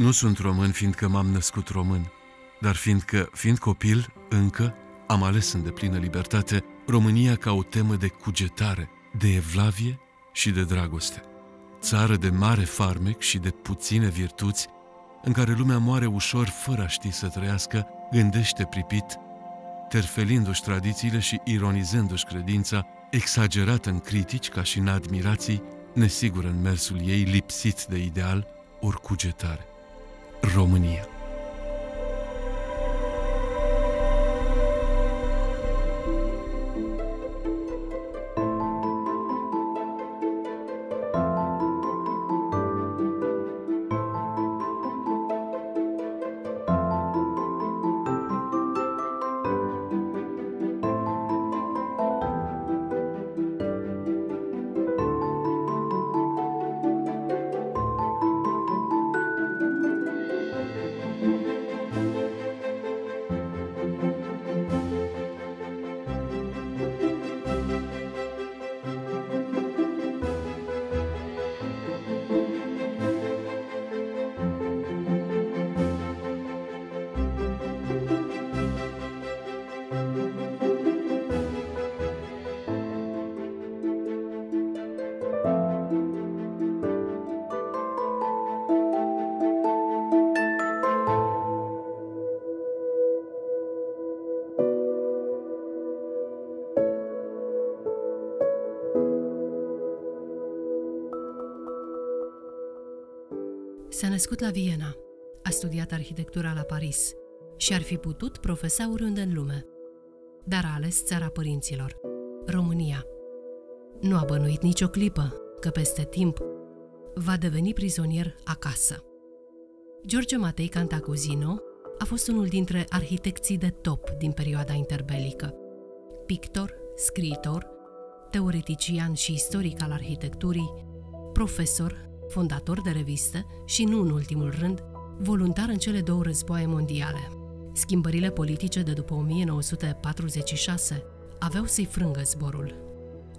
Nu sunt român fiindcă m-am născut român, dar fiindcă, fiind copil, încă, am ales în deplină libertate România ca o temă de cugetare, de evlavie și de dragoste. Țară de mare farmec și de puține virtuți, în care lumea moare ușor fără a ști să trăiască, gândește pripit, terfelindu-și tradițiile și ironizându-și credința, exagerată în critici ca și în admirații, nesigură în mersul ei, lipsit de ideal, ori cugetare. România. Născut la Viena, a studiat arhitectura la Paris și ar fi putut profesa oriunde în lume. Dar a ales țara părinților, România. Nu a bănuit nicio clipă că peste timp va deveni prizonier acasă. George Matei Cantacuzino a fost unul dintre arhitecții de top din perioada interbelică. Pictor, scriitor, teoretician și istoric al arhitecturii, profesor, fondator de revistă și, nu în ultimul rând, voluntar în cele două războaie mondiale. Schimbările politice de după 1946 aveau să-i frângă zborul.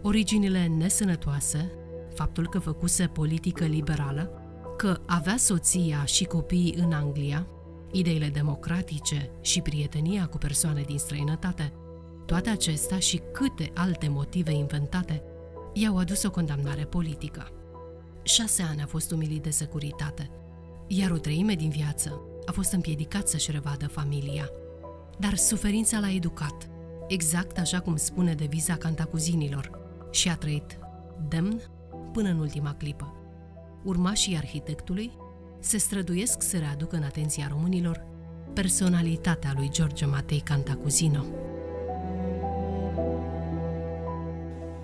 Originile nesănătoase, faptul că făcuse politică liberală, că avea soția și copiii în Anglia, ideile democratice și prietenia cu persoane din străinătate, toate acestea și câte alte motive inventate i-au adus o condamnare politică. Șase ani a fost umilit de securitate, iar o treime din viață a fost împiedicat să-și revadă familia. Dar suferința l-a educat, exact așa cum spune deviza cantacuzinilor, și a trăit demn până în ultima clipă. Urmașii arhitectului se străduiesc să readucă în atenția românilor personalitatea lui George Matei Cantacuzino.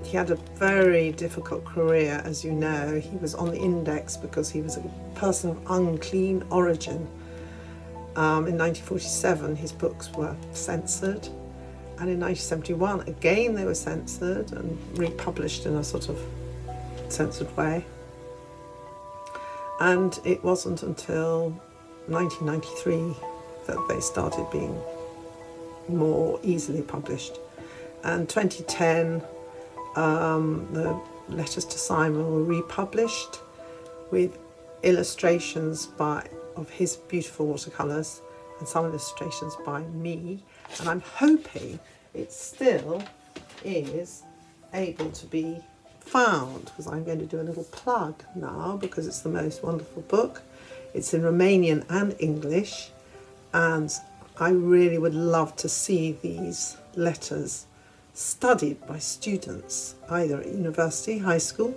He had a very difficult career, as you know. He was on the index because he was a person of unclean origin. Um, in 1947, his books were censored, and in 1971, again, they were censored and republished in a sort of censored way. And it wasn't until 1993 that they started being more easily published. And 2010, um, the letters to Simon were republished with illustrations by of his beautiful watercolors and some illustrations by me and I'm hoping it still is able to be found because I'm going to do a little plug now because it's the most wonderful book. It's in Romanian and English and I really would love to see these letters studied by students either at university, high school,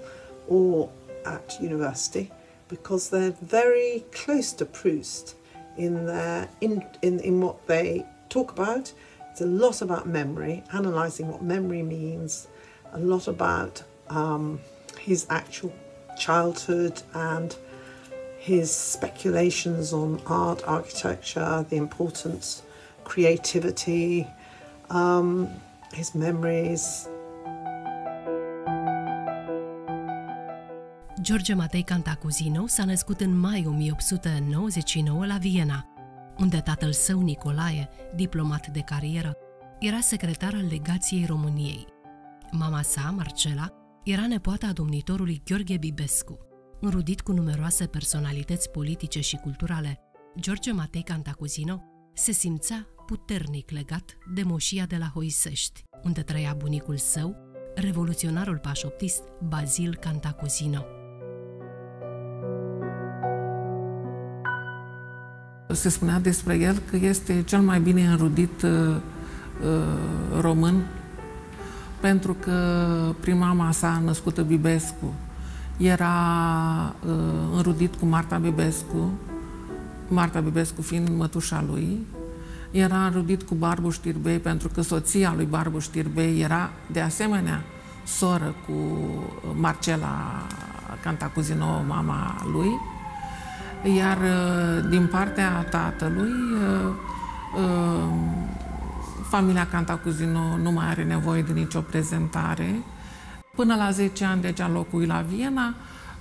or at university because they're very close to Proust in their in, in, in what they talk about. It's a lot about memory, analysing what memory means, a lot about um, his actual childhood and his speculations on art, architecture, the importance, creativity, um, his memories. George Matei Cantacuzino s-a născut în mai 1899 la Viena, unde tatăl său, Nicolae, diplomat de carieră, era secretar al legației României. Mama sa, Marcela, era nepoata a domnitorului Gheorghe Bibescu. înrudit cu numeroase personalități politice și culturale, George Matei Cantacuzino se simțea puternic legat de moșia de la Hoisești, unde trăia bunicul său, revoluționarul pașoptist Bazil Cantacuzino. Se spunea despre el că este cel mai bine înrudit uh, uh, român pentru că prima sa, născută Bibescu, era uh, înrudit cu Marta Bibescu, Marta Bibescu fiind mătușa lui, era înrudit cu Barbu Știrbei pentru că soția lui Barbu Știrbei era de asemenea soră cu Marcela Cantacuzino, mama lui, iar uh, din partea tatălui, uh, uh, familia Cantacuzino nu mai are nevoie de nicio prezentare. Până la 10 ani deja locuit la Viena,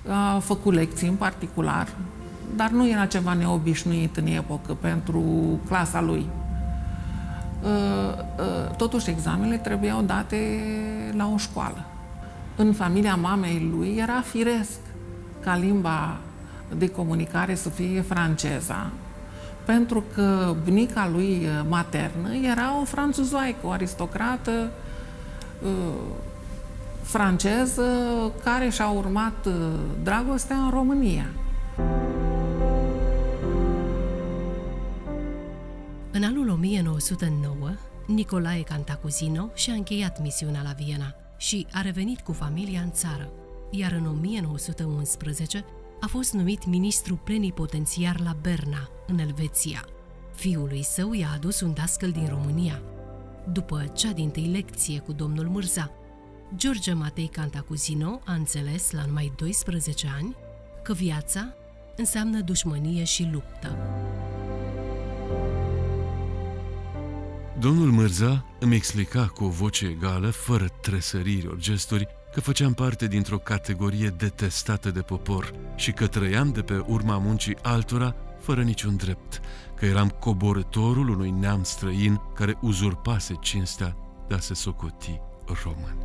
a făcut lecții în particular, dar nu era ceva neobișnuit în epocă pentru clasa lui. Totuși, examenele trebuiau date la o școală. În familia mamei lui era firesc ca limba de comunicare să fie franceza, pentru că bunica lui uh, maternă era o franțuzoaică, o aristocrată uh, franceză care și-a urmat uh, dragostea în România. În anul 1909, Nicolae Cantacuzino și-a încheiat misiunea la Viena și a revenit cu familia în țară, iar în 1911 a fost numit ministru plenipotențiar la Berna, în Elveția. Fiului său i-a adus un dascăl din România. După cea din tâi lecție cu domnul Mârza, George Matei Cantacuzino a înțeles la numai 12 ani că viața înseamnă dușmănie și luptă. Domnul Mârza îmi explica cu o voce egală, fără tresăriri ori gesturi, că făceam parte dintr-o categorie detestată de popor și că trăiam de pe urma muncii altora fără niciun drept, că eram coborătorul unui neam străin care uzurpase cinstea de a se socoti român.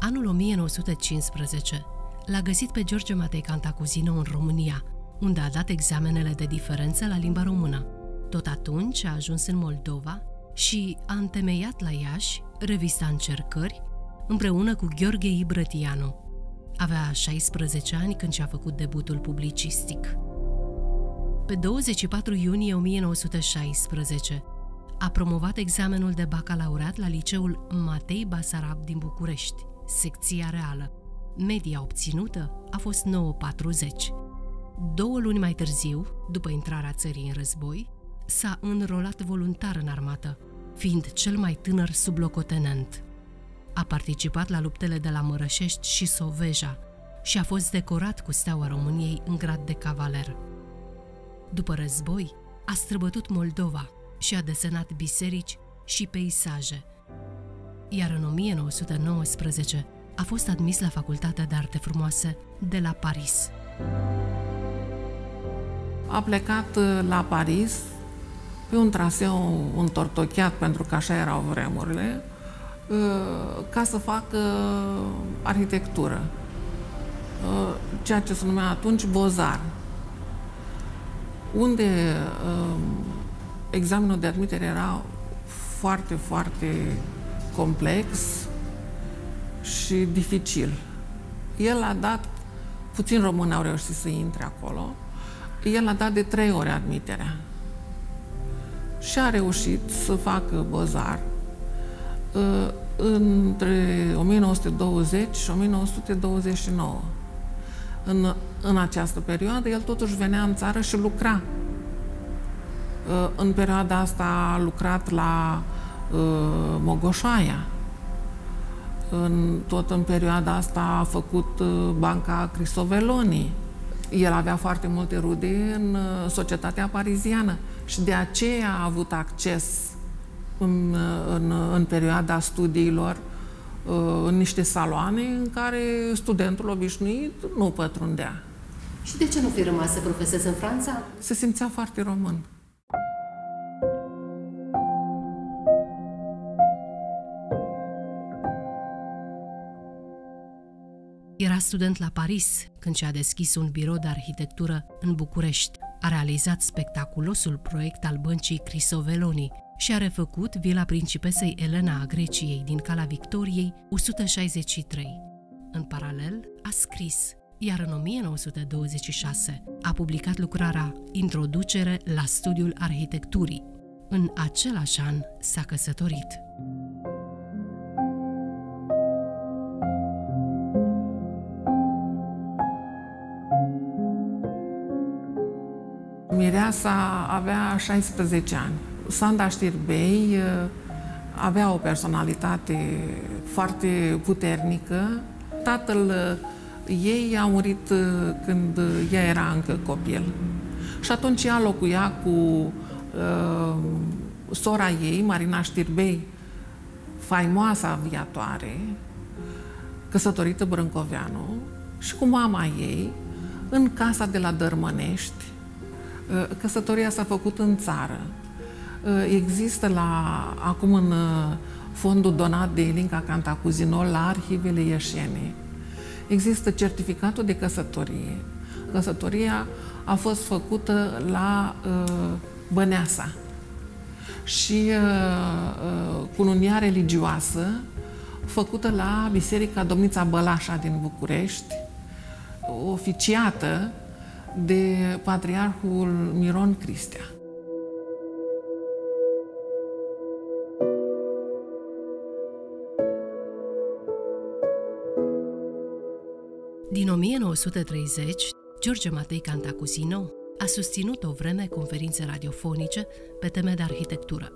Anul 1915 l-a găsit pe George Matei Cantacuzino în România, unde a dat examenele de diferență la limba română. Tot atunci a ajuns în Moldova și a întemeiat la Iași revista Încercări împreună cu Gheorghe Ibrătianu. Avea 16 ani când și-a făcut debutul publicistic. Pe 24 iunie 1916 a promovat examenul de bacalaureat la liceul Matei Basarab din București, secția reală. Media obținută a fost 9,40. Două luni mai târziu, după intrarea țării în război, s-a înrolat voluntar în armată, fiind cel mai tânăr sublocotenent. A participat la luptele de la Mărășești și Soveja și a fost decorat cu Steaua României în grad de cavaler. După război, a străbătut Moldova și a desenat biserici și peisaje. Iar în 1919 a fost admis la Facultatea de Arte Frumoase de la Paris. A plecat uh, la Paris pe un traseu întortocheat, pentru că așa erau vremurile, uh, ca să facă arhitectură. Uh, ceea ce se numea atunci Bozar, unde examenul de admitere era foarte, foarte complex și dificil. El a dat, puțin români au reușit să intre acolo, el a dat de trei ori admiterea. Și a reușit să facă bozar uh, între 1920 și 1929. În, în această perioadă, el totuși venea în țară și lucra. Uh, în perioada asta a lucrat la uh, Mogoșaia. În, tot în perioada asta a făcut uh, Banca Crisoveloni el avea foarte multe rude în uh, societatea pariziană și de aceea a avut acces în, uh, în, uh, în perioada studiilor în niște saloane în care studentul obișnuit nu pătrundea. Și de ce nu fi rămas să profeseze în Franța? Se simțea foarte român. Student la Paris când și-a deschis un birou de arhitectură în București. A realizat spectaculosul proiect al băncii Crisoveloni și a refăcut vila principesei Elena a Greciei din Cala Victoriei 163. În paralel, a scris, iar în 1926 a publicat lucrarea Introducere la studiul arhitecturii. În același an s-a căsătorit. Mireasa avea 16 ani. Sanda Știrbei uh, avea o personalitate foarte puternică. Tatăl uh, ei a murit uh, când ea era încă copil. Și atunci ea locuia cu uh, sora ei, Marina Știrbei, faimoasa aviatoare, căsătorită Brâncoveanu, și cu mama ei, în casa de la Dărmănești, Uh, căsătoria s-a făcut în țară. Uh, există la, acum în uh, fondul donat de Elinca Cantacuzino la arhivele Ieșene. Există certificatul de căsătorie. Căsătoria a fost făcută la uh, Băneasa și uh, uh, cununia religioasă făcută la Biserica Domnița Bălașa din București, oficiată de Patriarhul Miron Cristea. Din 1930, George Matei Cantacuzino a susținut o vreme conferințe radiofonice pe teme de arhitectură.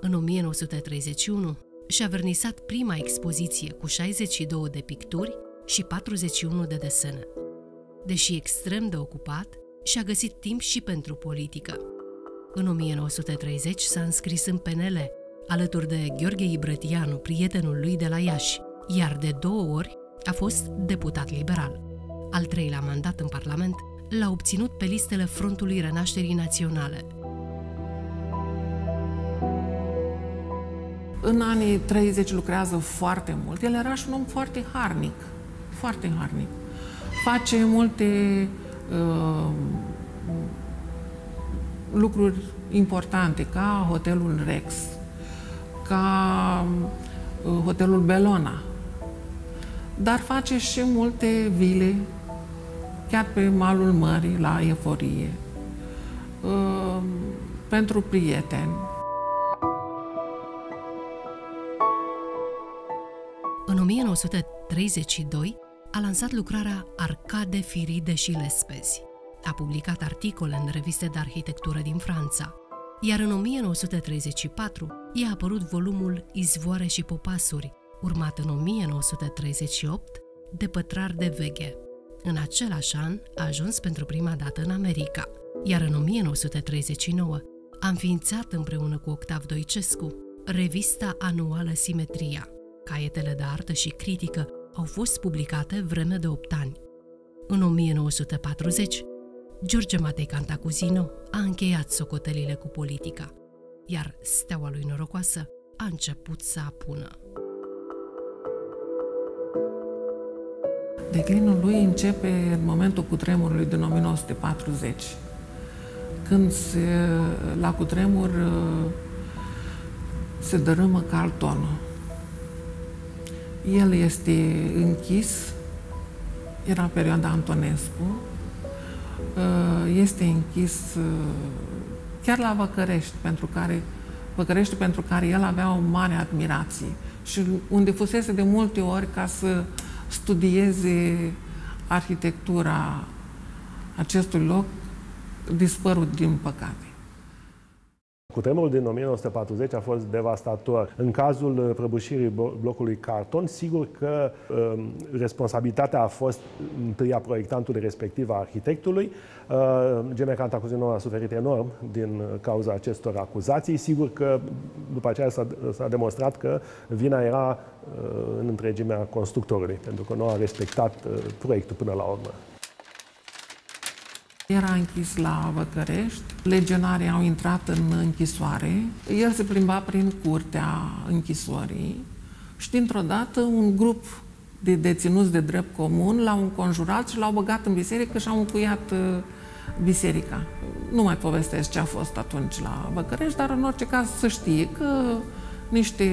În 1931 și-a vernisat prima expoziție cu 62 de picturi și 41 de desene deși extrem de ocupat, și-a găsit timp și pentru politică. În 1930 s-a înscris în PNL, alături de Gheorghe Ibrătianu, prietenul lui de la Iași, iar de două ori a fost deputat liberal. Al treilea mandat în Parlament l-a obținut pe listele Frontului Renașterii Naționale. În anii 30 lucrează foarte mult. El era și un om foarte harnic. Foarte harnic face multe uh, lucruri importante, ca hotelul Rex, ca uh, hotelul Belona, dar face și multe vile, chiar pe malul mării, la Eforie, uh, pentru prieteni. În 1932, a lansat lucrarea Arcade, Firide și Lespezi. A publicat articole în reviste de arhitectură din Franța, iar în 1934 i-a apărut volumul Izvoare și popasuri, urmat în 1938 de Pătrar de Veghe. În același an a ajuns pentru prima dată în America, iar în 1939 a înființat împreună cu Octav Doicescu revista anuală Simetria, caietele de artă și critică au fost publicate vreme de 8 ani. În 1940, George Matei Cantacuzino a încheiat socotelile cu politica, iar steaua lui norocoasă a început să apună. Declinul lui începe în momentul cutremurului din 1940, când se, la cutremur se dărâmă cartonul el este închis, era perioada Antonescu, uh, este închis uh, chiar la Văcărești, pentru care, Văcărești pentru care el avea o mare admirație. Și unde fusese de multe ori ca să studieze arhitectura acestui loc dispărut din păcate. Cutremurul din 1940 a fost devastator. În cazul uh, prăbușirii blocului Carton, sigur că um, responsabilitatea a fost întâi a proiectantului respectiv a arhitectului. Uh, Gene Cantacuzino a suferit enorm din cauza acestor acuzații. Sigur că după aceea s-a, s-a demonstrat că vina era uh, în întregimea constructorului, pentru că nu a respectat uh, proiectul până la urmă. Era închis la Văcărești, legionarii au intrat în închisoare, el se plimba prin curtea închisorii și dintr-o dată un grup de deținuți de drept comun, l-au înconjurat și l-au băgat în biserică și au încuiat uh, biserica. Nu mai povestesc ce a fost atunci la Băcărești, dar în orice caz să știe că niște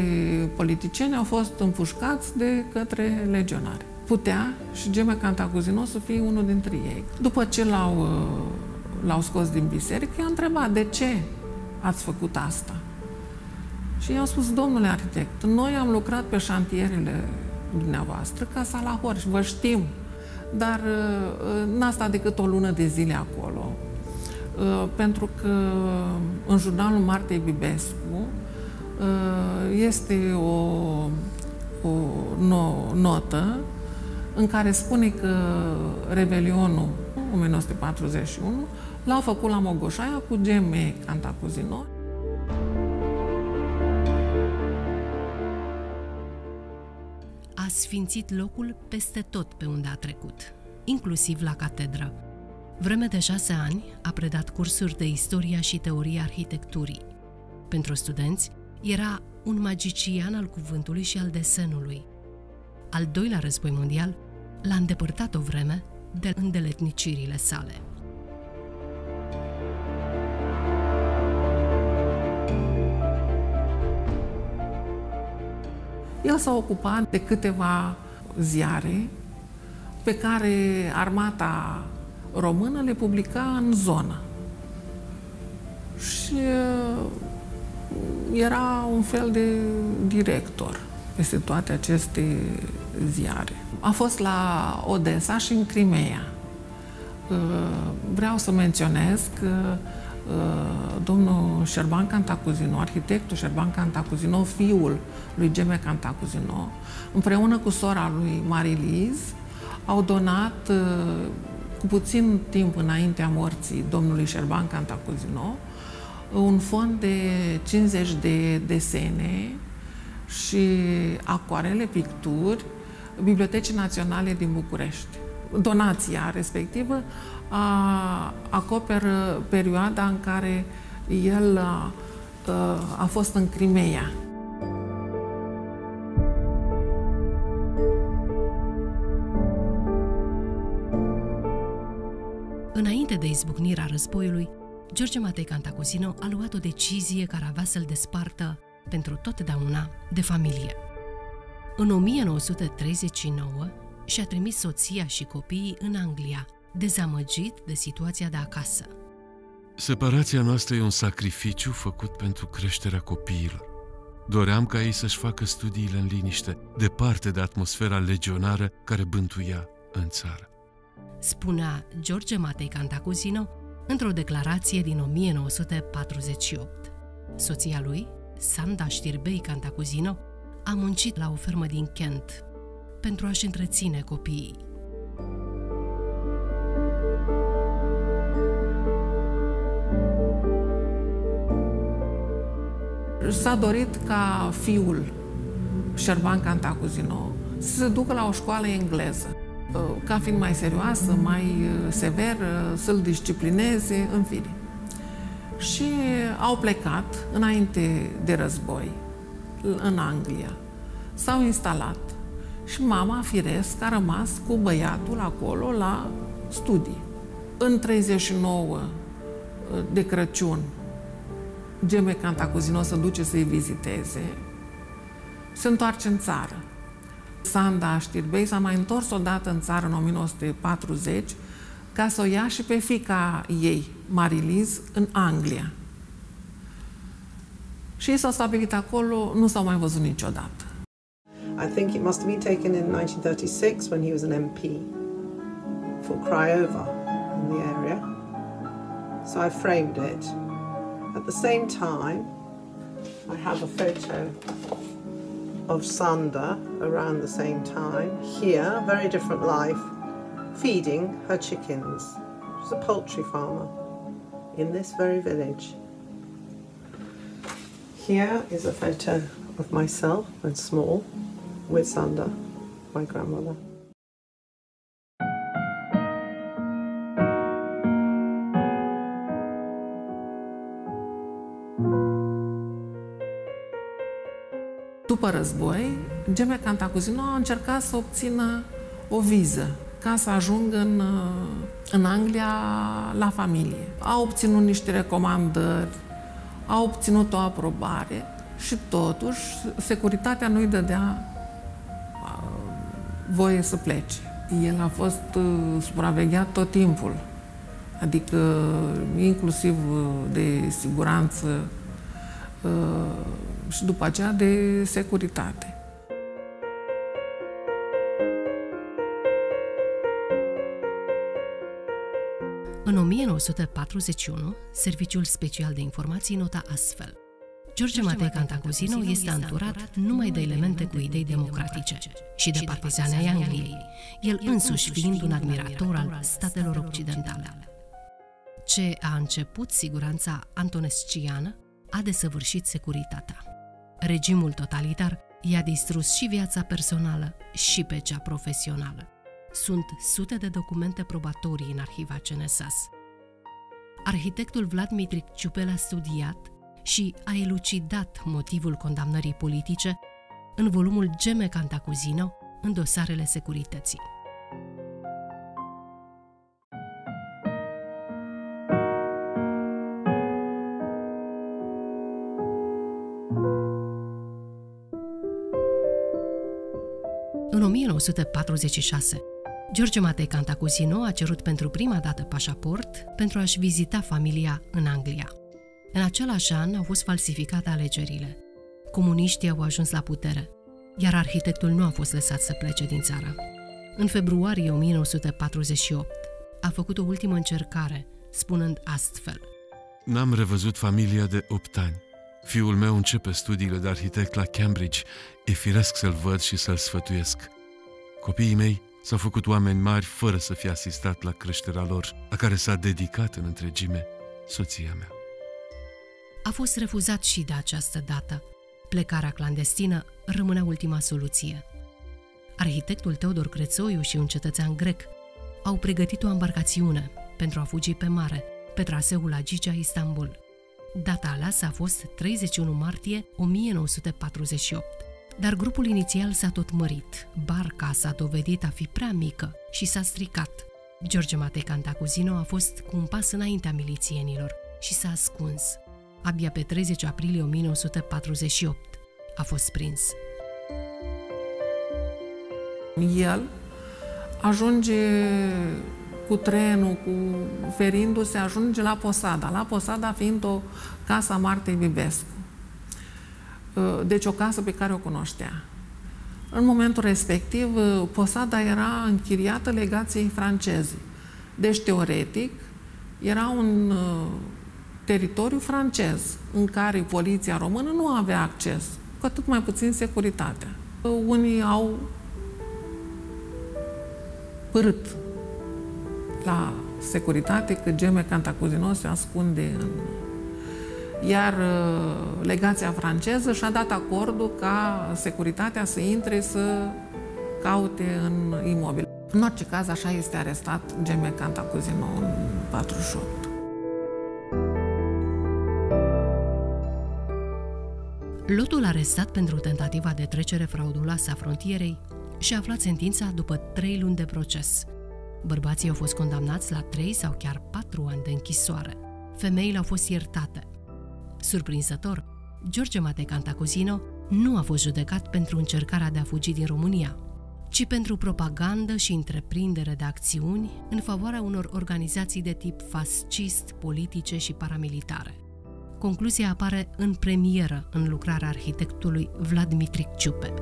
politicieni au fost împușcați de către legionari. Putea și Geme Cantacuzino să fie unul dintre ei. După ce l-au, uh, l-au scos din biserică, i-a întrebat de ce ați făcut asta. Și i-am spus, domnule arhitect, noi am lucrat pe șantierele dumneavoastră ca salahori și vă știm, dar uh, n-a stat decât o lună de zile acolo, uh, pentru că în jurnalul Martei Bibescu uh, este o, o notă în care spune că Revelionul 1941 l-au făcut la Mogoșaia cu GM Cantacuzino. A sfințit locul peste tot pe unde a trecut, inclusiv la catedră. Vreme de șase ani a predat cursuri de istoria și teoria arhitecturii. Pentru studenți, era un magician al cuvântului și al desenului. Al doilea război mondial l-a îndepărtat o vreme de îndeletnicirile sale. El s-a ocupat de câteva ziare pe care armata română le publica în zonă. Și uh, era un fel de director peste toate aceste ziare. A fost la Odessa și în Crimea. Uh, vreau să menționez că uh, domnul Șerban Cantacuzino, arhitectul Șerban Cantacuzino, fiul lui Geme Cantacuzino, împreună cu sora lui Mariliz, au donat uh, cu puțin timp înaintea morții domnului Șerban Cantacuzino un fond de 50 de desene și acoarele, picturi, Bibliotecii Naționale din București. Donația respectivă a, acoperă perioada în care el a, a fost în Crimea. Înainte de izbucnirea războiului, George Matei Cantacuzino a luat o decizie care avea să-l despartă pentru totdeauna de familie. În 1939 și-a trimis soția și copiii în Anglia, dezamăgit de situația de acasă. Separația noastră e un sacrificiu făcut pentru creșterea copiilor. Doream ca ei să-și facă studiile în liniște, departe de atmosfera legionară care bântuia în țară. Spunea George Matei Cantacuzino într-o declarație din 1948. Soția lui, Sanda Știrbei Cantacuzino, a muncit la o fermă din Kent pentru a-și întreține copiii. S-a dorit ca fiul Șerban Cantacuzino să se ducă la o școală engleză, ca fiind mai serioasă, mai uh, severă, să-l disciplineze, în fine. Și au plecat înainte de război în Anglia. S-au instalat și mama, firesc, a rămas cu băiatul acolo la studii. În 39 de Crăciun, Geme Cantacuzino se duce să-i viziteze, se întoarce în țară. Sanda Știrbei s-a mai întors odată în țară în 1940 ca să o ia și pe fica ei, Mariliz, în Anglia. Și ei s-au stabilit acolo, nu s-au mai văzut niciodată. I think it must have been taken in 1936 when he was an MP for Craiova in the area. So I framed it. At the same time, I have a photo of Sanda around the same time. Here, very different life, feeding her chickens. She's a poultry farmer in this very village. Here is a photo of myself when small with Sanda, my grandmother. După război, Geme Cantacuzino a încercat să obțină o viză ca să ajungă în, în Anglia la familie. A obținut niște recomandări, a obținut o aprobare și totuși securitatea nu-i dădea voie să plece. El a fost uh, supravegheat tot timpul, adică inclusiv uh, de siguranță uh, și după aceea de securitate. În 1941, Serviciul Special de Informații nota astfel. George Matei Cantacuzino este anturat numai de elemente cu idei democratice și de partizane ai Angliei, el însuși fiind un admirator al statelor occidentale. Ce a început siguranța antonesciană a desăvârșit securitatea. Regimul totalitar i-a distrus și viața personală și pe cea profesională. Sunt sute de documente probatorii în arhiva CNSAS. Arhitectul Vlad Mitric Ciupel a studiat și a elucidat motivul condamnării politice în volumul Geme Cantacuzino în dosarele securității. În 1946, George Matei Cantacuzino a cerut pentru prima dată pașaport pentru a-și vizita familia în Anglia. În același an au fost falsificate alegerile. Comuniștii au ajuns la putere, iar arhitectul nu a fost lăsat să plece din țară. În februarie 1948 a făcut o ultimă încercare, spunând astfel. N-am revăzut familia de 8 ani. Fiul meu începe studiile de arhitect la Cambridge. E firesc să-l văd și să-l sfătuiesc. Copiii mei s-au făcut oameni mari fără să fie asistat la creșterea lor, la care s-a dedicat în întregime soția mea a fost refuzat și de această dată. Plecarea clandestină rămânea ultima soluție. Arhitectul Teodor Crețoiu și un cetățean grec au pregătit o embarcațiune pentru a fugi pe mare, pe traseul Agigea Istanbul. Data aleasă a fost 31 martie 1948, dar grupul inițial s-a tot mărit. Barca s-a dovedit a fi prea mică și s-a stricat. George Matei Cantacuzino a fost cu un pas înaintea milițienilor și s-a ascuns. Abia pe 30 aprilie 1948 a fost prins. El ajunge cu trenul, cu ferindu-se, ajunge la Posada. La Posada fiind o casa Martei Bibescu. Deci o casă pe care o cunoștea. În momentul respectiv, Posada era închiriată legației franceze. Deci, teoretic, era un teritoriu francez, în care poliția română nu avea acces, cu atât mai puțin securitatea. Unii au părât la securitate că Geme Cantacuzino se ascunde în... Iar uh, legația franceză și-a dat acordul ca securitatea să intre să caute în imobil. În orice caz, așa este arestat Geme Cantacuzino în 48. Lotul arestat pentru tentativa de trecere frauduloasă a frontierei și-a aflat sentința după trei luni de proces. Bărbații au fost condamnați la trei sau chiar patru ani de închisoare. Femeile au fost iertate. Surprinzător, George Matei Cantacuzino nu a fost judecat pentru încercarea de a fugi din România, ci pentru propagandă și întreprindere de acțiuni în favoarea unor organizații de tip fascist, politice și paramilitare. Concluzia apare în premieră în lucrarea arhitectului Vlad Mitric Ciupe.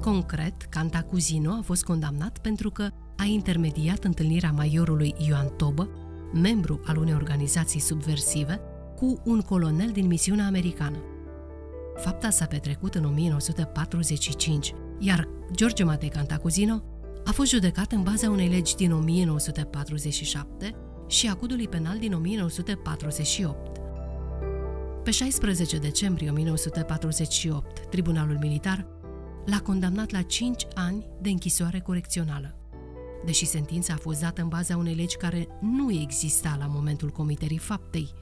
Concret, Cantacuzino a fost condamnat pentru că a intermediat întâlnirea majorului Ioan Tobă, membru al unei organizații subversive, cu un colonel din misiunea americană. Fapta s-a petrecut în 1945, iar George Matei Cantacuzino a fost judecat în baza unei legi din 1947 și a codului penal din 1948. Pe 16 decembrie 1948, Tribunalul Militar l-a condamnat la 5 ani de închisoare corecțională. Deși sentința a fost dată în baza unei legi care nu exista la momentul comiterii faptei,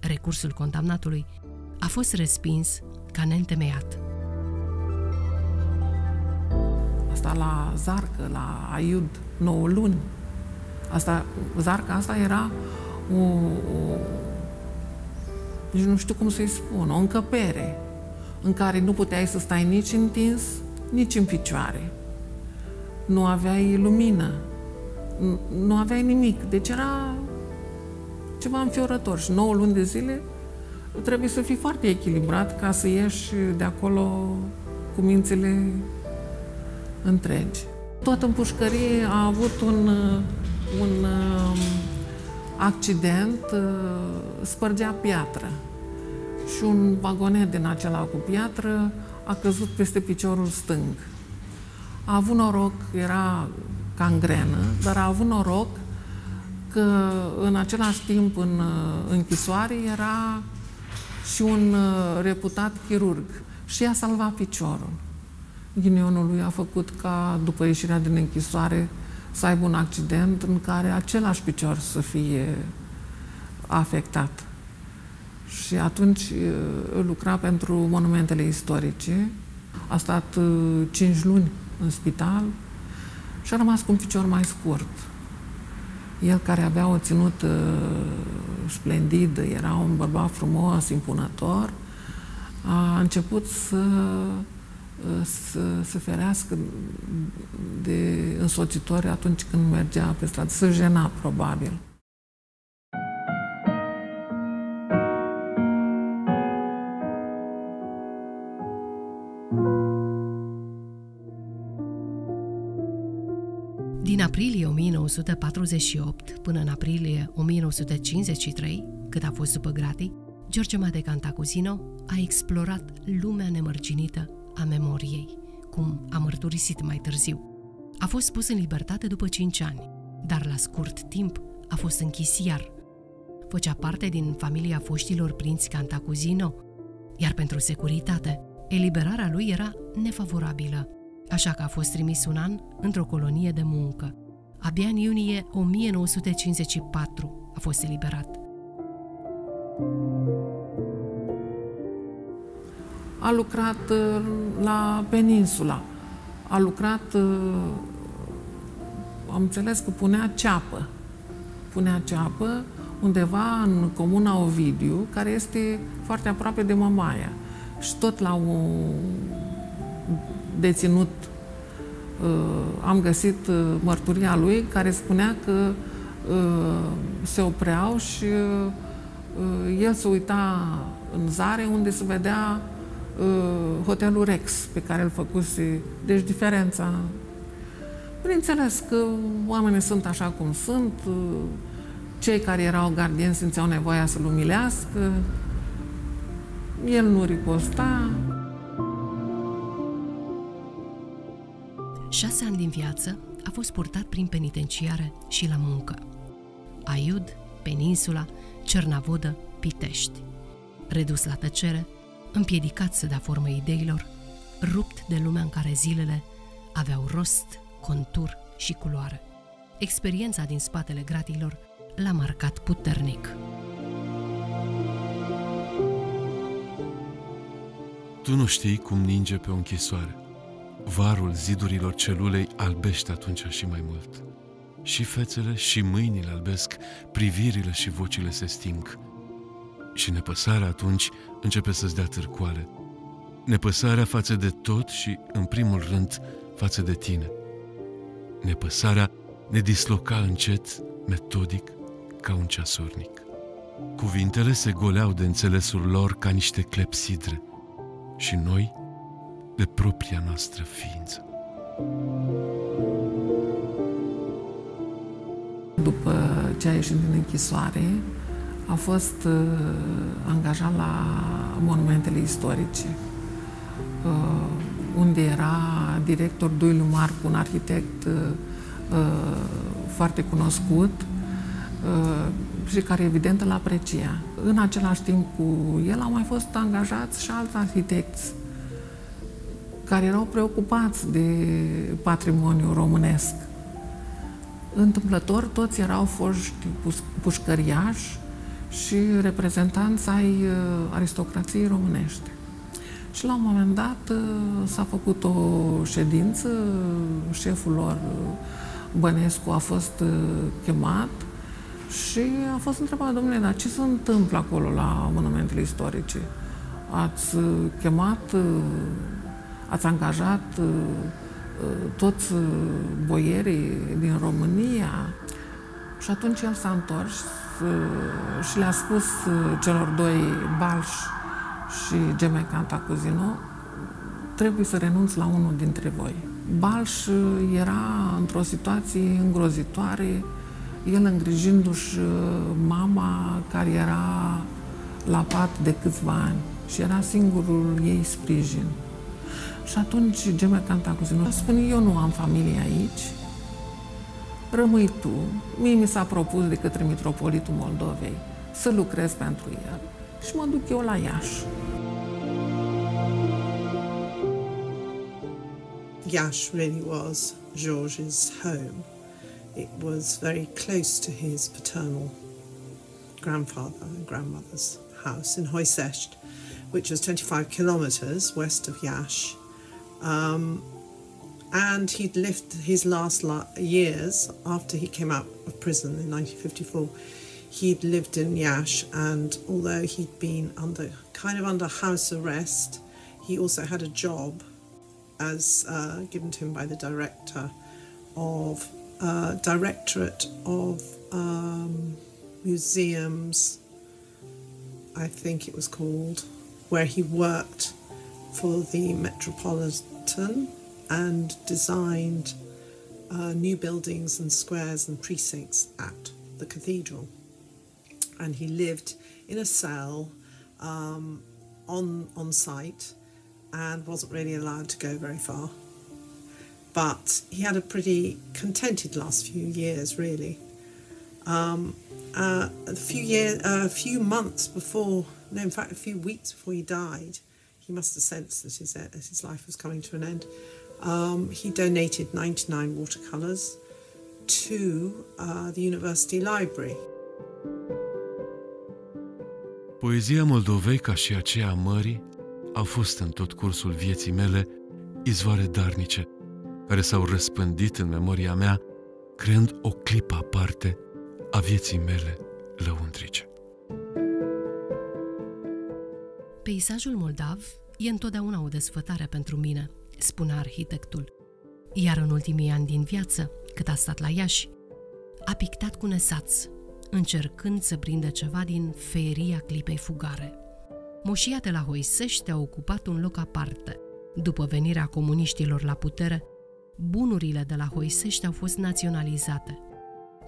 recursul condamnatului, a fost respins ca neîntemeiat. Asta la zarcă, la aiud, 9 luni. Asta, zarca asta era o, o, nici nu știu cum să-i spun, o încăpere în care nu puteai să stai nici întins, nici în picioare. Nu aveai lumină, nu aveai nimic. Deci era ceva înfiorător și 9 luni de zile trebuie să fii foarte echilibrat ca să ieși de acolo cu mințile întregi. Tot în pușcărie a avut un, un um, accident, uh, spărgea piatră și un vagonet din acela cu piatră a căzut peste piciorul stâng. A avut noroc, era cangrenă, dar a avut noroc că în același timp în uh, închisoare era și un uh, reputat chirurg și i-a salvat piciorul. Ghinionul lui a făcut ca, după ieșirea din închisoare, să aibă un accident în care același picior să fie afectat. Și atunci uh, lucra pentru monumentele istorice. A stat 5 luni în spital și a rămas cu un picior mai scurt. El care avea o ținută splendidă, era un bărbat frumos, impunător, a început să să se ferească de însoțitori atunci când mergea pe stradă, să jena, probabil. 1948 până în aprilie 1953, cât a fost după gratii, George Made Cantacuzino a explorat lumea nemărginită a memoriei, cum a mărturisit mai târziu. A fost pus în libertate după 5 ani, dar la scurt timp a fost închis iar. Făcea parte din familia foștilor prinți Cantacuzino, iar pentru securitate, eliberarea lui era nefavorabilă așa că a fost trimis un an într-o colonie de muncă. Abia în iunie 1954 a fost eliberat. A lucrat uh, la peninsula. A lucrat, uh, am înțeles că punea ceapă. Punea ceapă undeva în comuna Ovidiu, care este foarte aproape de Mamaia. Și tot la o deținut, uh, am găsit uh, mărturia lui care spunea că uh, se opreau și el se uita în zare unde se vedea hotelul Rex pe care îl făcuse. Deci diferența. Bineînțeles că oamenii sunt așa cum sunt, cei care erau gardieni simțeau nevoia să-l umilească, el nu riposta. Șase ani din viață a fost purtat prin penitenciare și la muncă. Aiud, Peninsula, Cernavodă, Pitești. Redus la tăcere, împiedicat să dea formă ideilor, rupt de lumea în care zilele aveau rost, contur și culoare. Experiența din spatele gratilor l-a marcat puternic. Tu nu știi cum ninge pe o închisoare. Varul zidurilor celulei albește atunci și mai mult. Și fețele și mâinile albesc, privirile și vocile se sting. Și nepăsarea atunci începe să-ți dea târcoale. Nepăsarea față de tot și, în primul rând, față de tine. Nepăsarea ne disloca încet, metodic, ca un ceasornic. Cuvintele se goleau de înțelesul lor ca niște clepsidre și noi de propria noastră ființă. După ce a ieșit din închisoare, a fost uh, angajat la monumentele istorice, uh, unde era director Duiliu Marcu, un arhitect uh, uh, foarte cunoscut uh, și care evident îl aprecia. În același timp cu el au mai fost angajați și alți arhitecți care erau preocupați de patrimoniul românesc. Întâmplător, toți erau foști pușcăriași și reprezentanți ai uh, aristocrației românești. Și la un moment dat uh, s-a făcut o ședință, șeful lor, uh, Bănescu, a fost uh, chemat și a fost întrebat, domnule, dar ce se întâmplă acolo la monumentele istorice? Ați chemat, ați angajat toți boierii din România? Și atunci el s-a întors și le-a spus celor doi balși și Geme Cantacuzino, trebuie să renunț la unul dintre voi. Balș era într-o situație îngrozitoare, el îngrijindu-și uh, mama care era la pat de câțiva ani și era singurul ei sprijin. Și atunci Geme Cantacuzino spune, eu nu am familie aici, rămâi tu. Mie mi s-a propus de către Mitropolitul Moldovei să lucrez pentru el și mă duc eu la Iași. Yash really was Georges' home. It was very close to his paternal grandfather and grandmother's house in Hoysesht, which was 25 kilometres west of Yash. Um, and he'd lived his last years after he came out of prison in 1954 he'd lived in Yash, and although he'd been under kind of under house arrest, he also had a job as uh, given to him by the director of uh, Directorate of um, Museums, I think it was called, where he worked for the Metropolitan and designed uh, new buildings and squares and precincts at the cathedral and he lived in a cell um, on on site and wasn't really allowed to go very far. But he had a pretty contented last few years, really. Um, uh, a few years, uh, a few months before, no, in fact, a few weeks before he died, he must have sensed that his, that his life was coming to an end. Um, he donated 99 watercolours to uh, the university library. Poezia Moldovei, ca și aceea a mării, au fost în tot cursul vieții mele izvoare darnice, care s-au răspândit în memoria mea, creând o clipă aparte a vieții mele lăuntrice. Peisajul moldav e întotdeauna o desfătare pentru mine, spune arhitectul. Iar în ultimii ani din viață, cât a stat la Iași, a pictat cu nesaț, încercând să prindă ceva din feria clipei fugare. Moșia de la Hoisește a ocupat un loc aparte. După venirea comuniștilor la putere, bunurile de la Hoisește au fost naționalizate.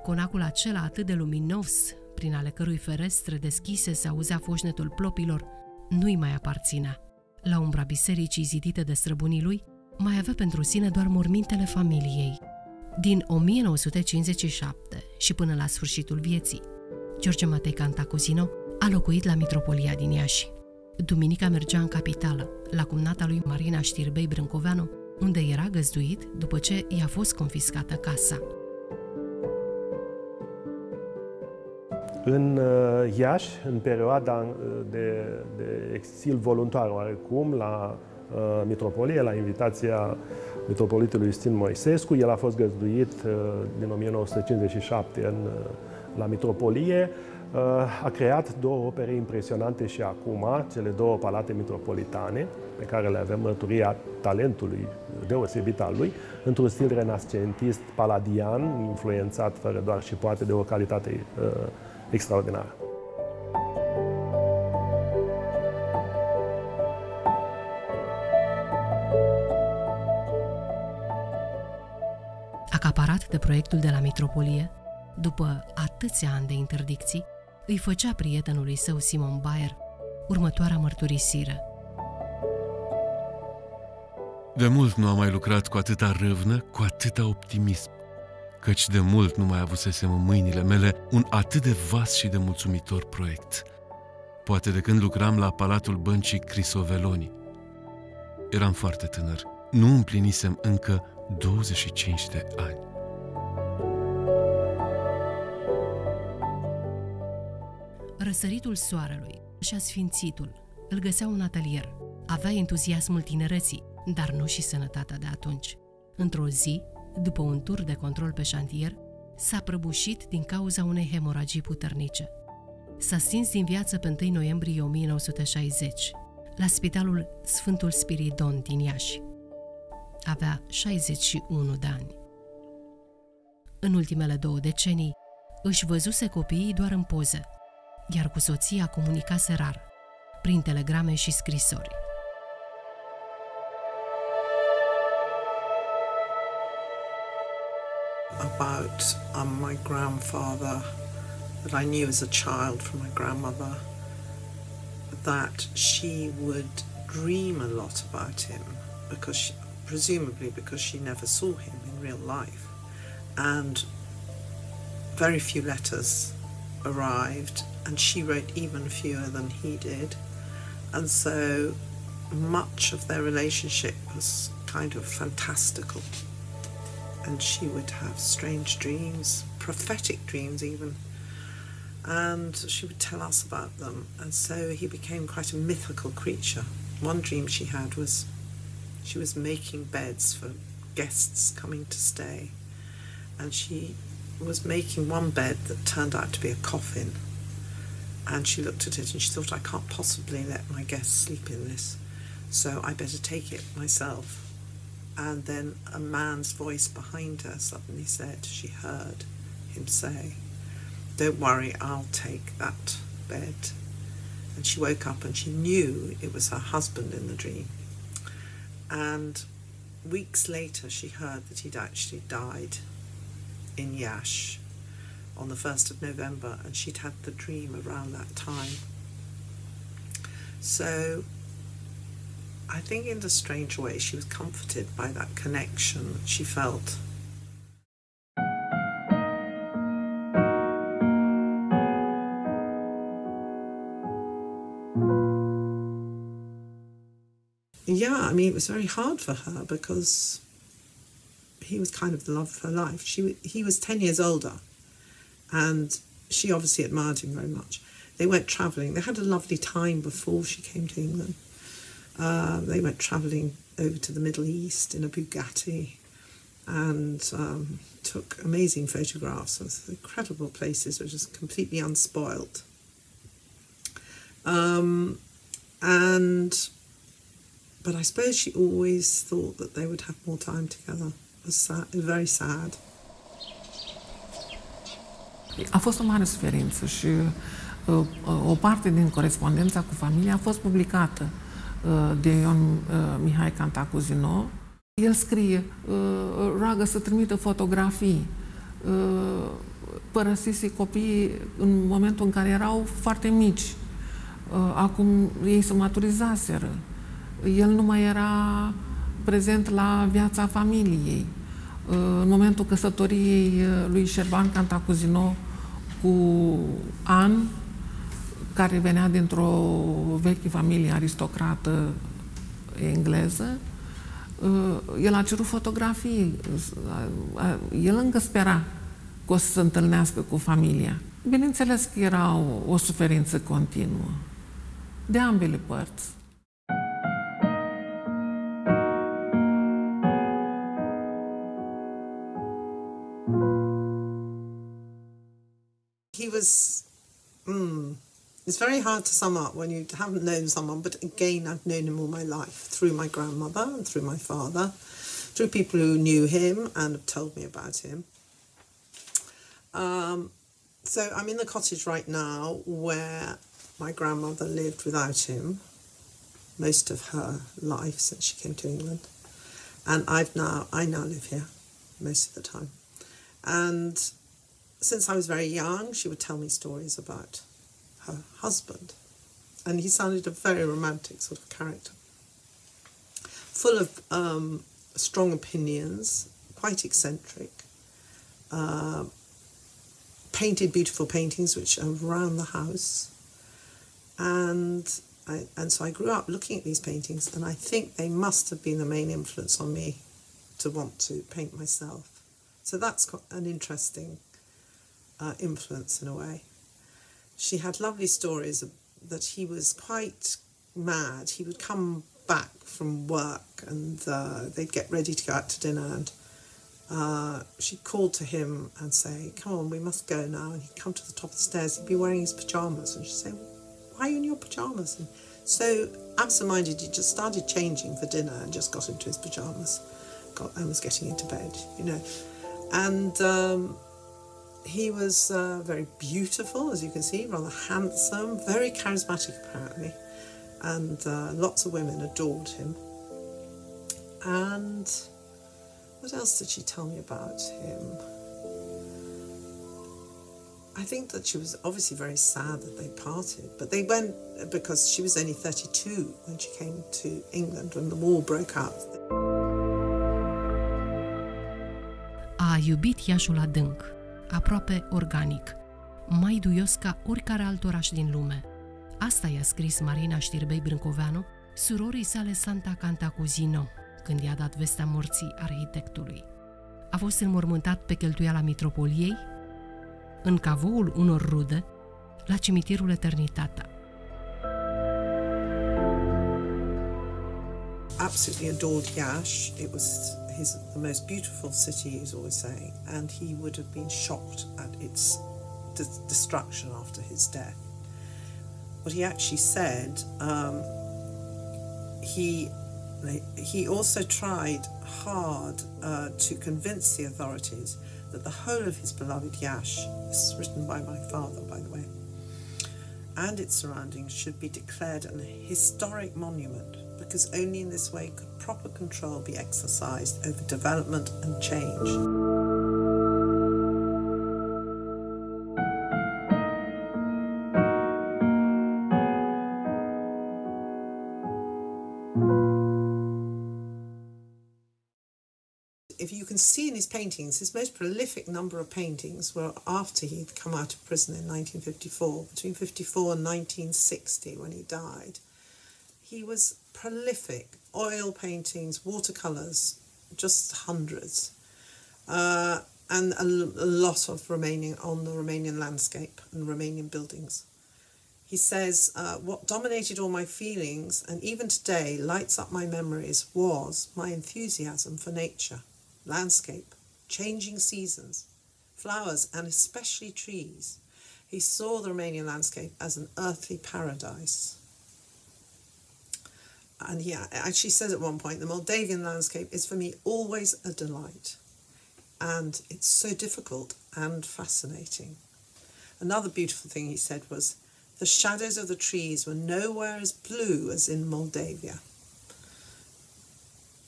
Conacul acela atât de luminos, prin ale cărui ferestre deschise se auzea foșnetul plopilor, nu-i mai aparținea. La umbra bisericii zidite de străbunii lui, mai avea pentru sine doar mormintele familiei – din 1957 și până la sfârșitul vieții, George Matei Cantacuzino a locuit la Mitropolia din Iași. Duminica mergea în capitală, la cumnata lui Marina Știrbei Brâncoveanu, unde era găzduit după ce i-a fost confiscată casa. În uh, Iași, în perioada uh, de, de exil voluntar oarecum, la uh, Mitropolie, la invitația metropolitului Justin Moisescu. El a fost găzduit uh, din 1957 în, uh, la Mitropolie. Uh, a creat două opere impresionante și acum, cele două palate metropolitane, pe care le avem mărturia talentului deosebit al lui, într-un stil renascentist paladian, influențat fără doar și poate de o calitate uh, extraordinară. de proiectul de la Mitropolie, după atâția ani de interdicții, îi făcea prietenului său Simon Bayer următoarea mărturisire. De mult nu am mai lucrat cu atâta râvnă, cu atâta optimism, căci de mult nu mai avusesem în mâinile mele un atât de vast și de mulțumitor proiect. Poate de când lucram la Palatul Băncii Crisoveloni. Eram foarte tânăr, nu împlinisem încă 25 de ani. Răsăritul soarelui și sfințitul îl găseau în atelier. Avea entuziasmul tinereții, dar nu și sănătatea de atunci. Într-o zi, după un tur de control pe șantier, s-a prăbușit din cauza unei hemoragii puternice. S-a stins din viață pe 1 noiembrie 1960, la Spitalul Sfântul Spiridon din Iași. Avea 61 de ani. În ultimele două decenii, își văzuse copiii doar în poze, iar cu soția comunicase rar, prin telegrame și scrisori. About um, my grandfather that I knew as a child from my grandmother that she would dream a lot about him because she, presumably because she never saw him in real life. And very few letters arrived and she wrote even fewer than he did. And so much of their relationship was kind of fantastical and she would have strange dreams, prophetic dreams even. And she would tell us about them, and so he became quite a mythical creature. One dream she had was she was making beds for guests coming to stay, and she was making one bed that turned out to be a coffin. And she looked at it and she thought, I can't possibly let my guests sleep in this, so I better take it myself and then a man's voice behind her suddenly said, she heard him say, Don't worry, I'll take that bed. And she woke up and she knew it was her husband in the dream. And weeks later, she heard that he'd actually died in Yash on the 1st of November, and she'd had the dream around that time. So I think in a strange way she was comforted by that connection that she felt. Yeah, I mean, it was very hard for her because he was kind of the love of her life. She he was ten years older, and she obviously admired him very much. They went travelling. They had a lovely time before she came to England. Uh, they went travelling over to the Middle East in a Bugatti and um, took amazing photographs of incredible places, which is completely unspoilt. Um, and but I suppose she always thought that they would have more time together. It was sad, very sad. A fost o mare suferință și uh, o parte din corespondența cu familia a fost publicată. Uh, de Ion uh, Mihai Cantacuzino. El scrie, uh, roagă să trimită fotografii. Părăsise copiii în momentul în care erau foarte mici. Acum ei se maturizaseră. El nu mai era prezent la viața familiei. În momentul căsătoriei lui Șerban Cantacuzino cu An, care venea dintr-o veche familie aristocrată engleză, uh, el a cerut fotografii. El încă spera că o să se întâlnească cu familia. Bineînțeles că era o, o suferință continuă, de ambele părți. He was mm, It's very hard to sum up when you haven't known someone, but again, I've known him all my life through my grandmother and through my father, through people who knew him and have told me about him. Um, so I'm in the cottage right now where my grandmother lived without him most of her life since she came to England. And I've now I now live here most of the time. And since I was very young, she would tell me stories about her husband. And he sounded a very romantic sort of character, full of um, strong opinions, quite eccentric, uh, painted beautiful paintings which are around the house. And I, and so I grew up looking at these paintings, and I think they must have been the main influence on me to want to paint myself. So that's got an interesting uh, influence in a way she had lovely stories that he was quite mad. He would come back from work and uh, they'd get ready to go out to dinner and uh, she'd call to him and say, come on, we must go now. And he'd come to the top of the stairs, he'd be wearing his pyjamas and she'd say, why are you in your pyjamas? And so absent-minded, he just started changing for dinner and just got into his pyjamas got, and was getting into bed, you know. And um, he was uh, very beautiful, as you can see, rather handsome, very charismatic apparently, and uh, lots of women adored him. And what else did she tell me about him? I think that she was obviously very sad that they parted, but they went because she was only 32 when she came to England when the war broke out. A iubit Iașul adânc, aproape organic, mai duios ca oricare alt oraș din lume. Asta i-a scris Marina Știrbei Brâncoveanu, surorii sale Santa Cantacuzino, când i-a dat vestea morții arhitectului. A fost înmormântat pe cheltuiala mitropoliei, în cavoul unor rude, la cimitirul Eternitatea. Absolutely adored Yash. It was his the most beautiful city, he's always saying, and he would have been shocked at its de- destruction after his death. What he actually said, um, he he also tried hard uh, to convince the authorities that the whole of his beloved Yash, this is written by my father, by the way, and its surroundings should be declared an historic monument because only in this way could proper control be exercised over development and change. if you can see in his paintings, his most prolific number of paintings were after he'd come out of prison in 1954, between 54 and 1960 when he died. He was prolific, oil paintings, watercolours, just hundreds, uh, and a, a lot of Romanian on the Romanian landscape and Romanian buildings. He says, uh, What dominated all my feelings and even today lights up my memories was my enthusiasm for nature landscape, changing seasons, flowers, and especially trees. He saw the Romanian landscape as an earthly paradise. And he actually says at one point, the Moldavian landscape is for me always a delight. And it's so difficult and fascinating. Another beautiful thing he said was, the shadows of the trees were nowhere as blue as in Moldavia.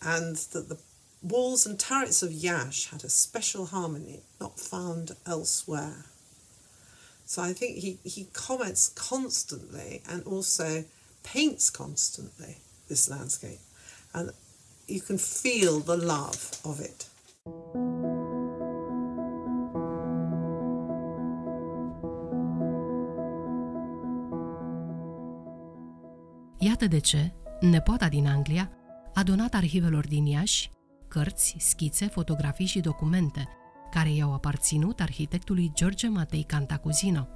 And that the walls and turrets of Yash had a special harmony not found elsewhere. So I think he, he comments constantly and also paints constantly this landscape. And you can feel the love of it. Iată de ce, nepoata din Anglia a donat arhivelor din Iași cărți, schițe, fotografii și documente, care i-au aparținut arhitectului George Matei Cantacuzino.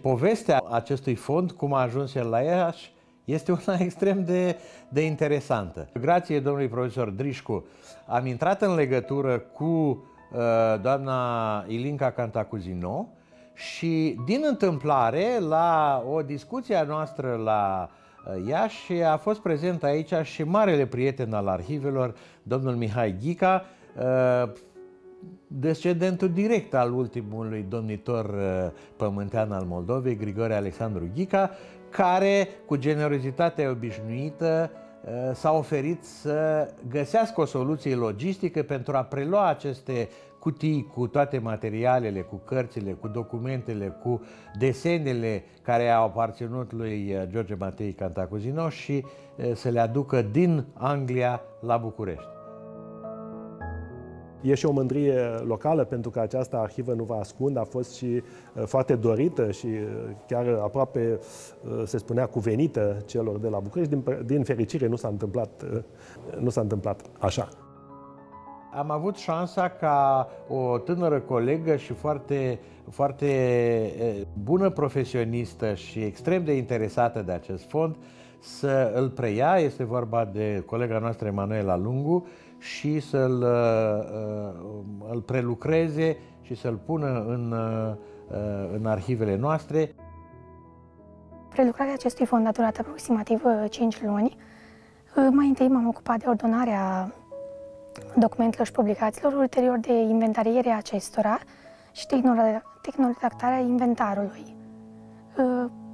Povestea acestui fond, cum a ajuns el la Iași, este una extrem de, de interesantă. Grație domnului profesor Drișcu, am intrat în legătură cu uh, doamna Ilinca Cantacuzino, și din întâmplare, la o discuție a noastră la uh, Iași, a fost prezent aici și marele prieten al arhivelor, domnul Mihai Ghica, uh, descendentul direct al ultimului domnitor uh, pământean al Moldovei, Grigore Alexandru Ghica, care, cu generozitatea obișnuită, s-a oferit să găsească o soluție logistică pentru a prelua aceste cutii cu toate materialele, cu cărțile, cu documentele, cu desenele care au aparținut lui uh, George Matei Cantacuzino și uh, să le aducă din Anglia la București. E și o mândrie locală pentru că această arhivă nu va ascund, a fost și uh, foarte dorită și chiar aproape, se spunea, cuvenită celor de la București. Din, din fericire nu s-a întâmplat, nu s-a întâmplat așa. Am avut șansa ca o tânără colegă și foarte, foarte bună profesionistă și extrem de interesată de acest fond să îl preia, este vorba de colega noastră Emanuela Lungu, și să-l îl prelucreze și să-l pună în, în arhivele noastre. Prelucrarea acestui fond a durat aproximativ 5 luni. Mai întâi m-am ocupat de ordonarea documentelor și publicațiilor, ulterior de inventarierea acestora și tehnoredactarea inventarului.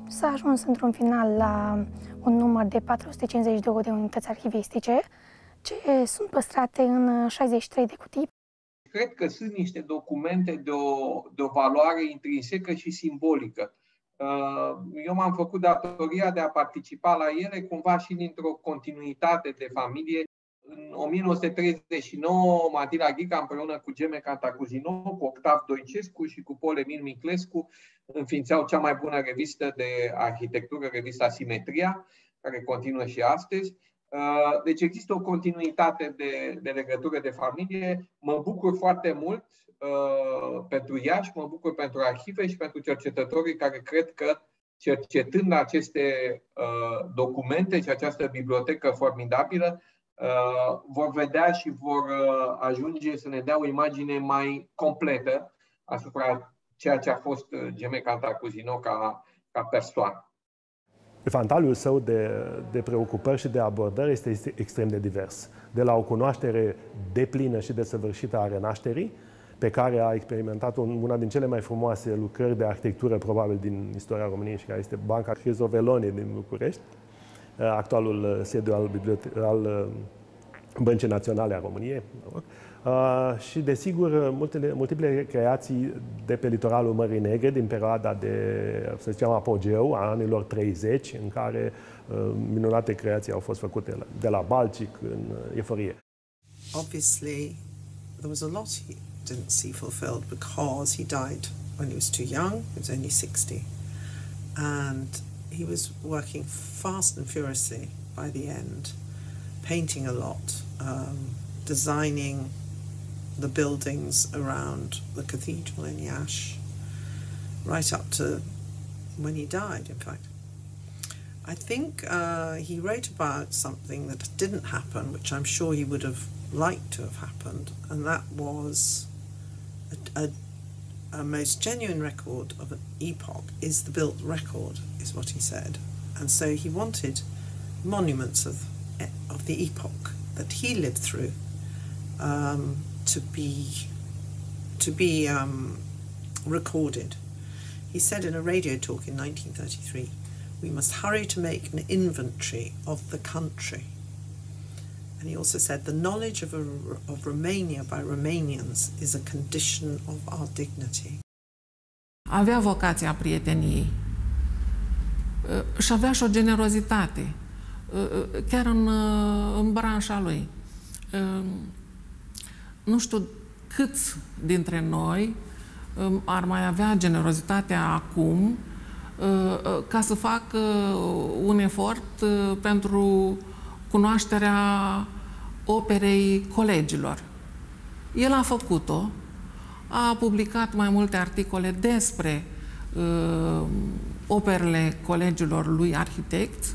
S-a ajuns într-un final la un număr de 452 de unități arhivistice, ce sunt păstrate în 63 de cutii. Cred că sunt niște documente de o, de o valoare intrinsecă și simbolică. Eu m-am făcut datoria de a participa la ele cumva și dintr-o continuitate de familie în 1939, Matila Ghica împreună cu Geme Cantacuzino, cu Octav Doicescu și cu Pol Emil Miclescu înființau cea mai bună revistă de arhitectură, revista Simetria, care continuă și astăzi. Uh, deci există o continuitate de, de legătură de familie. Mă bucur foarte mult uh, pentru Iași, mă bucur pentru arhive și pentru cercetătorii care cred că cercetând aceste uh, documente și această bibliotecă formidabilă, Uh, vor vedea și vor uh, ajunge să ne dea o imagine mai completă asupra ceea ce a fost uh, Geme Cantacuzino ca, ca persoană. Fantaliul său de, de preocupări și de abordări este extrem de divers. De la o cunoaștere deplină și desăvârșită a renașterii, pe care a experimentat una din cele mai frumoase lucrări de arhitectură probabil din istoria României și care este Banca Crizoveloni din București, Uh, actualul uh, sediu al, bibliote- al uh, Băncii Naționale a României. Și, desigur, multele, multiple creații de pe litoralul Mării Negre din perioada de, să zicem, apogeu, a anilor 30, în care minunate creații au fost făcute de la Balcic în eforie. Obviously, there was a lot he didn't see fulfilled because he died when he was too young, he was only 60. And he was working fast and furiously by the end, painting a lot, um, designing the buildings around the cathedral in Yash, right up to when he died, in fact. I think uh, he wrote about something that didn't happen, which I'm sure he would have liked to have happened, and that was a, a a most genuine record of an epoch is the built record, is what he said. And so he wanted monuments of, of the epoch that he lived through um, to be, to be um, recorded. He said in a radio talk in 1933, we must hurry to make an inventory of the country And he also said the knowledge of, a, of Romania by Romanians is a condition of our dignity. Avea vocația prieteniei și avea și o generozitate, chiar în, în branșa lui. Nu știu câți dintre noi um, ar mai avea generozitatea acum ca să facă un efort pentru cunoașterea operei colegilor. El a făcut-o, a publicat mai multe articole despre uh, operele colegilor lui arhitecți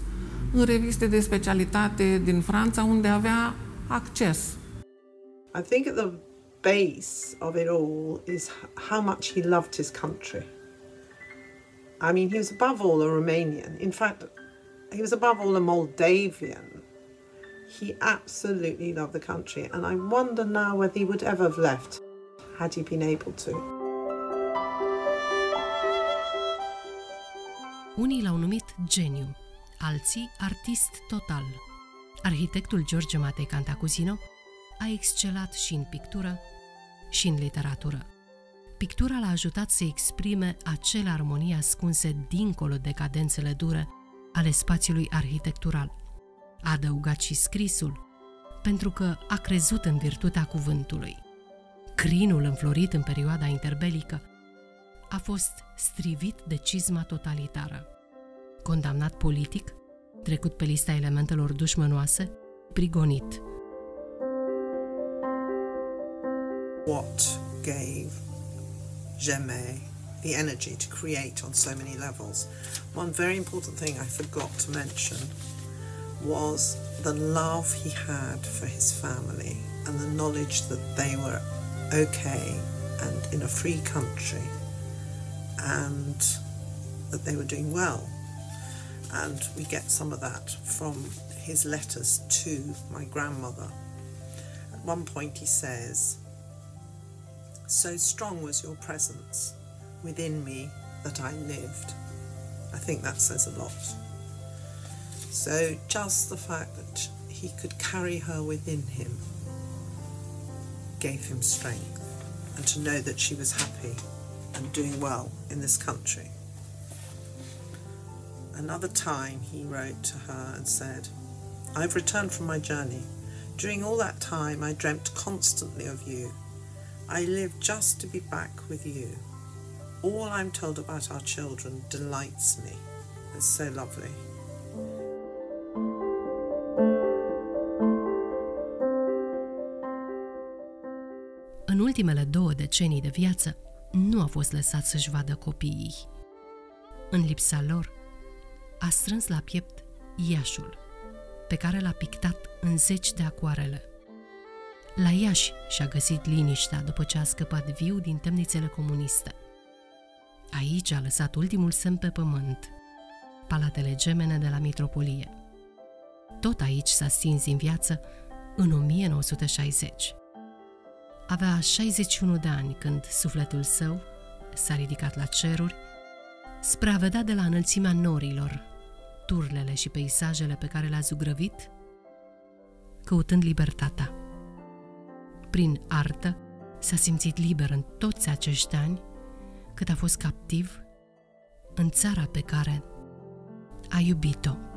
în reviste de specialitate din Franța, unde avea acces. I think at the base of it all is how much he loved his country. I mean, he was above all a Romanian. In fact, he was above all a Moldavian. He absolutely loved the country, and I wonder now whether he would ever have left had he been able to. Unii l-au numit geniu, alții artist total. Arhitectul George Matei Cantacuzino a excelat și în pictură și în literatură. Pictura l-a ajutat să exprime acele armonii ascunse dincolo de cadențele dure ale spațiului arhitectural. A adăugat și scrisul, pentru că a crezut în virtutea cuvântului. Crinul înflorit în perioada interbelică a fost strivit de cizma totalitară. Condamnat politic, trecut pe lista elementelor dușmănoase, prigonit. What gave Jeme the energy to create on so many levels. One very important thing I forgot to mention was the love he had for his family and the knowledge that they were okay and in a free country and that they were doing well. And we get some of that from his letters to my grandmother. At one point, he says, So strong was your presence within me that I lived. I think that says a lot. So, just the fact that he could carry her within him gave him strength, and to know that she was happy and doing well in this country. Another time he wrote to her and said, I've returned from my journey. During all that time, I dreamt constantly of you. I lived just to be back with you. All I'm told about our children delights me. It's so lovely. În ultimele două decenii de viață, nu a fost lăsat să-și vadă copiii. În lipsa lor, a strâns la piept Iașul, pe care l-a pictat în zeci de acoarele. La Iași și-a găsit liniștea după ce a scăpat viu din temnițele comuniste. Aici a lăsat ultimul semn pe pământ, palatele gemene de la Mitropolie. Tot aici s-a stins în viață în 1960. Avea 61 de ani când sufletul său s-a ridicat la ceruri spre a vedea de la înălțimea norilor turlele și peisajele pe care le-a zugrăvit, căutând libertatea. Prin artă s-a simțit liber în toți acești ani cât a fost captiv în țara pe care a iubit-o.